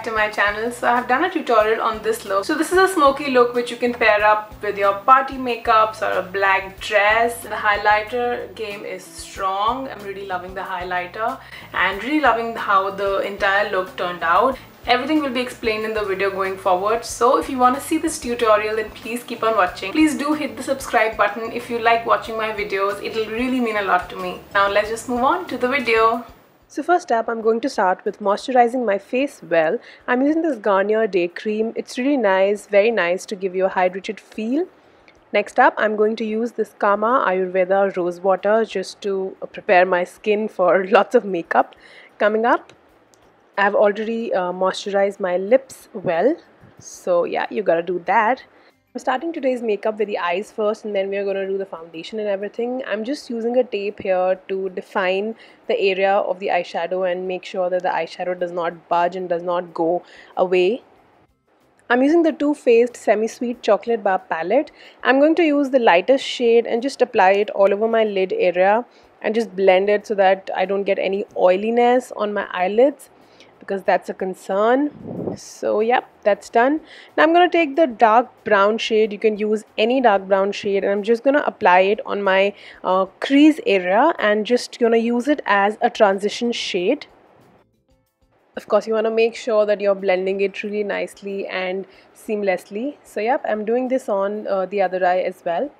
back to my channel. So I have done a tutorial on this look. So this is a smoky look which you can pair up with your party makeups or a black dress. The highlighter game is strong. I'm really loving the highlighter and really loving how the entire look turned out. Everything will be explained in the video going forward. So if you want to see this tutorial then please keep on watching. Please do hit the subscribe button if you like watching my videos. It'll really mean a lot to me. Now let's just move on to the video. So first up, I'm going to start with moisturizing my face well. I'm using this Garnier Day Cream. It's really nice, very nice to give you a hydrated feel. Next up, I'm going to use this Kama Ayurveda Rose Water just to prepare my skin for lots of makeup. Coming up, I've already uh, moisturized my lips well so yeah you gotta do that I'm starting today's makeup with the eyes first and then we're going to do the foundation and everything. I'm just using a tape here to define the area of the eyeshadow and make sure that the eyeshadow does not budge and does not go away. I'm using the Too Faced Semi-Sweet Chocolate Bar palette. I'm going to use the lightest shade and just apply it all over my lid area and just blend it so that I don't get any oiliness on my eyelids because that's a concern. So yep that's done. Now I'm gonna take the dark brown shade. You can use any dark brown shade and I'm just gonna apply it on my uh, crease area and just gonna use it as a transition shade. Of course you want to make sure that you're blending it really nicely and seamlessly. So yep I'm doing this on uh, the other eye as well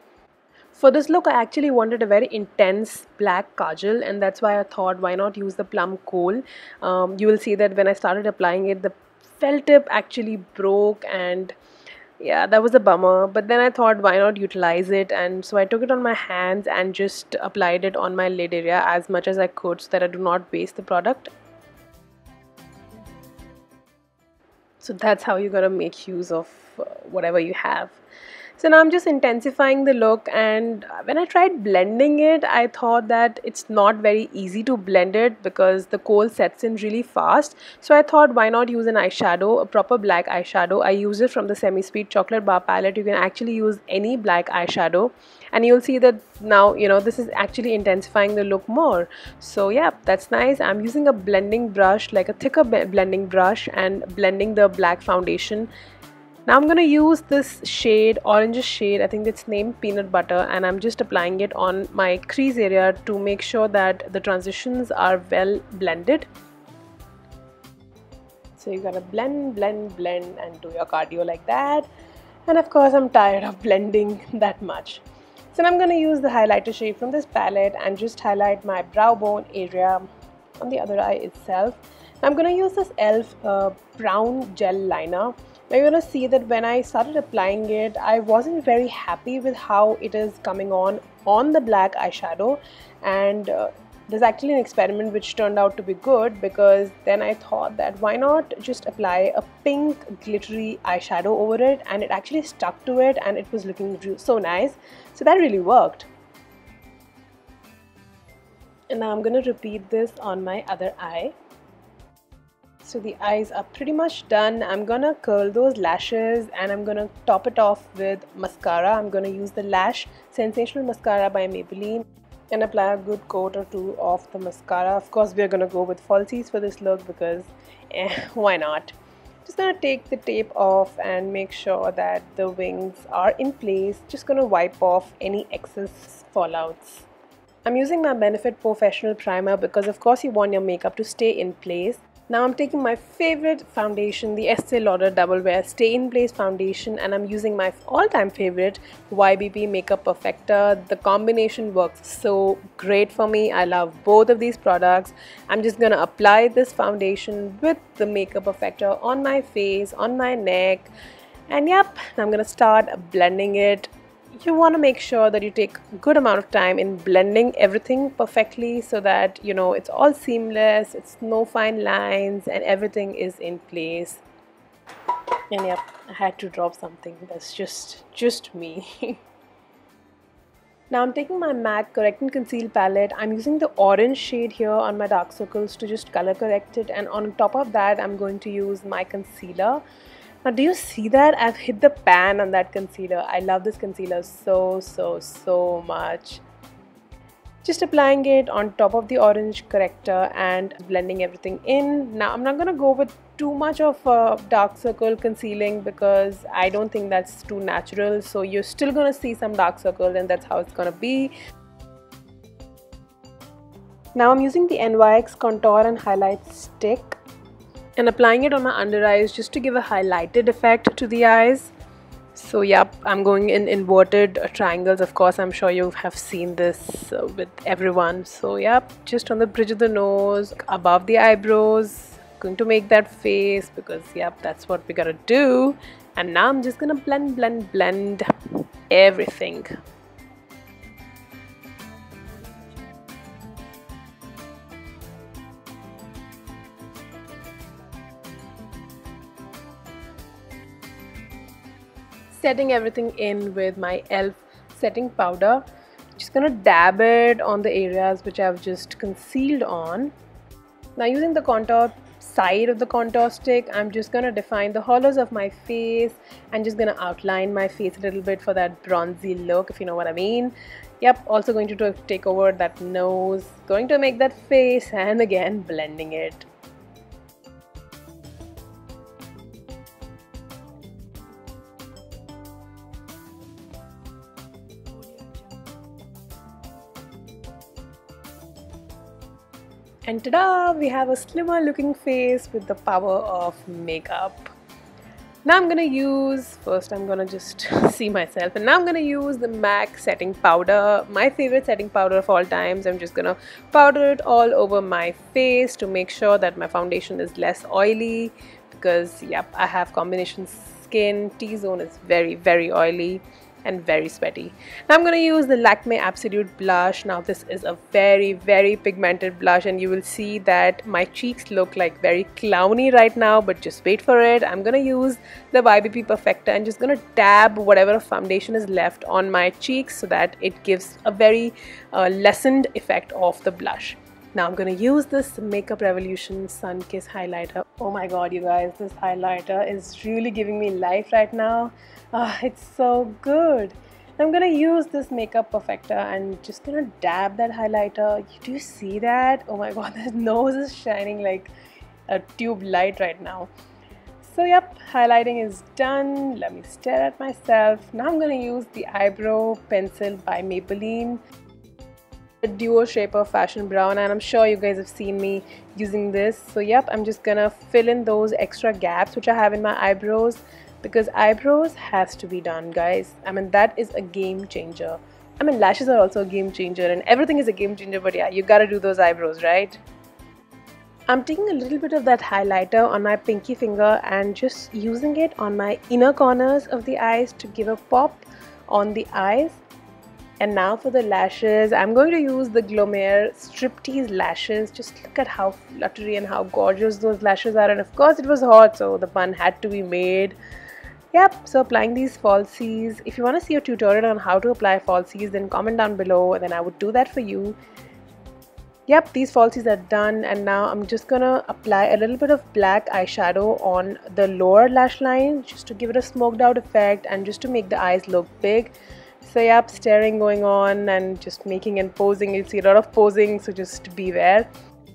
for this look, I actually wanted a very intense black kajal and that's why I thought why not use the plum kohl. Um, you will see that when I started applying it, the felt tip actually broke and yeah that was a bummer. But then I thought why not utilize it? And so I took it on my hands and just applied it on my lid area as much as I could so that I do not waste the product. So that's how you gotta make use of uh, whatever you have so now I'm just intensifying the look and when I tried blending it I thought that it's not very easy to blend it because the kohl sets in really fast. So I thought why not use an eyeshadow a proper black eyeshadow? I use it from the semi-sweet chocolate bar palette. You can actually use any black eyeshadow and you'll see that now you know this is actually intensifying the look more. So yeah that's nice. I'm using a blending brush like a thicker blending brush and blending the black foundation now I'm going to use this shade, orange shade, I think it's named Peanut Butter and I'm just applying it on my crease area to make sure that the transitions are well blended. So you gotta blend, blend, blend and do your cardio like that. And of course I'm tired of blending that much. So I'm going to use the highlighter shade from this palette and just highlight my brow bone area on the other eye itself. I'm going to use this e.l.f. Uh, brown gel liner now you're to see that when I started applying it I wasn't very happy with how it is coming on on the black eyeshadow. And uh, there's actually an experiment which turned out to be good because then I thought that why not just apply a pink glittery eyeshadow over it? And it actually stuck to it and it was looking so nice. So that really worked. And now I'm going to repeat this on my other eye so the eyes are pretty much done. I'm gonna curl those lashes and i'm gonna top it off with mascara. I'm gonna use the lash sensational mascara by maybelline and apply a good coat or two of the mascara. Of course we're gonna go with falsies for this look because eh, why not? Just gonna take the tape off and make sure that the wings are in place. Just gonna wipe off any excess fallouts. I'm using my Benefit Professional Primer because of course you want your makeup to stay in place now I'm taking my favorite foundation, the Estee Lauder Double Wear Stay In Place Foundation and I'm using my all-time favorite YBP Makeup Perfector. The combination works so great for me. I love both of these products. I'm just gonna apply this foundation with the Makeup Perfector on my face, on my neck and yep, I'm gonna start blending it you want to make sure that you take a good amount of time in blending everything perfectly so that you know it's all seamless it's no fine lines and everything is in place. And yep I had to drop something. That's just just me. Now I'm taking my MAC Correct and Conceal palette. I'm using the orange shade here on my dark circles to just color correct it. And on top of that I'm going to use my concealer now do you see that? I've hit the pan on that concealer. I love this concealer so so so much. just applying it on top of the orange corrector and blending everything in now I'm not gonna go with too much of dark circle concealing because I don't think that's too natural so you're still gonna see some dark circles and that's how it's gonna be now I'm using the NYX contour and highlight stick and applying it on my under eyes just to give a highlighted effect to the eyes. So yep i'm going in inverted triangles. Of course i'm sure you have seen this uh, with everyone. So yep just on the bridge of the nose above the eyebrows going to make that face because yep that's what we gotta do. And now i'm just gonna blend blend blend everything setting everything in with my e.l.f. setting powder. Just gonna dab it on the areas which I've just concealed on. Now using the contour side of the contour stick, I'm just gonna define the hollows of my face and just gonna outline my face a little bit for that bronzy look if you know what I mean. Yep, also going to take over that nose, going to make that face and again blending it. And ta-da we have a slimmer looking face with the power of makeup. Now I'm gonna use first I'm gonna just see myself and now I'm gonna use the MAC setting powder my favorite setting powder of all times. I'm just gonna powder it all over my face to make sure that my foundation is less oily because yep I have combination skin T-zone is very very oily and very sweaty. Now I'm going to use the Lakme Absolute blush. Now this is a very very pigmented blush and you will see that my cheeks look like very clowny right now but just wait for it. I'm going to use the YBP Perfector and just going to dab whatever foundation is left on my cheeks so that it gives a very uh, lessened effect of the blush. Now I'm going to use this Makeup Revolution Sun Kiss highlighter. Oh my god you guys, this highlighter is really giving me life right now. Oh, it's so good. I'm gonna use this Makeup Perfector and just gonna dab that highlighter. Do you see that? Oh my god, this nose is shining like a tube light right now. So yep, highlighting is done. Let me stare at myself. Now I'm gonna use the eyebrow pencil by Maybelline the duo shaper fashion brown and I'm sure you guys have seen me using this. So yep I'm just gonna fill in those extra gaps which I have in my eyebrows because eyebrows has to be done guys. I mean that is a game changer. I mean lashes are also a game changer and everything is a game changer but yeah you gotta do those eyebrows right? I'm taking a little bit of that highlighter on my pinky finger and just using it on my inner corners of the eyes to give a pop on the eyes and now for the lashes, I'm going to use the Glomere Striptease lashes. Just look at how fluttery and how gorgeous those lashes are. And of course it was hot, so the bun had to be made. Yep, so applying these falsies. If you want to see a tutorial on how to apply falsies, then comment down below and then I would do that for you. Yep, these falsies are done and now I'm just gonna apply a little bit of black eyeshadow on the lower lash line just to give it a smoked out effect and just to make the eyes look big so yeah staring going on and just making and posing. You'll see a lot of posing so just beware.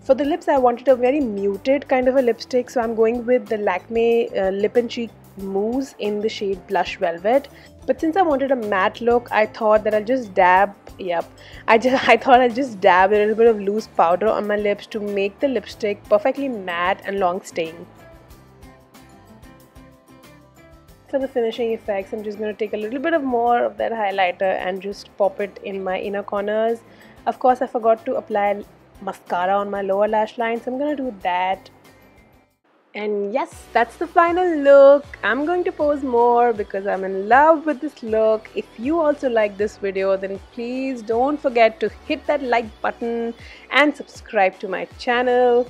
For the lips I wanted a very muted kind of a lipstick so I'm going with the Lakme uh, lip and cheek mousse in the shade blush velvet. But since I wanted a matte look I thought that I'll just dab yep. I just I thought I'll just dab a little bit of loose powder on my lips to make the lipstick perfectly matte and long staying for the finishing effects I'm just going to take a little bit of more of that highlighter and just pop it in my inner corners. Of course I forgot to apply mascara on my lower lash line so I'm going to do that. And yes that's the final look. I'm going to pose more because I'm in love with this look. If you also like this video then please don't forget to hit that like button and subscribe to my channel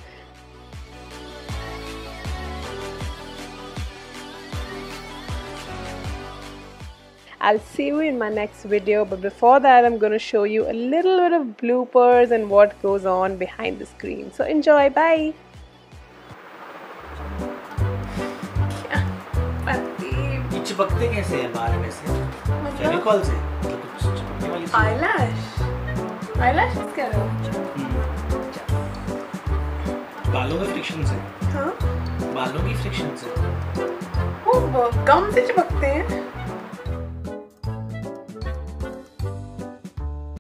I'll see you in my next video but before that I'm going to show you a little bit of bloopers and what goes on behind the screen. So enjoy, bye! चिपकते कैसे हैं बाल में से फेविकॉल से eyelash Eyelashes कह रहे हो? बालों के फ्रिक्शन से हाँ? बालों की फ्रिक्शन से वो गम से चिपकते हैं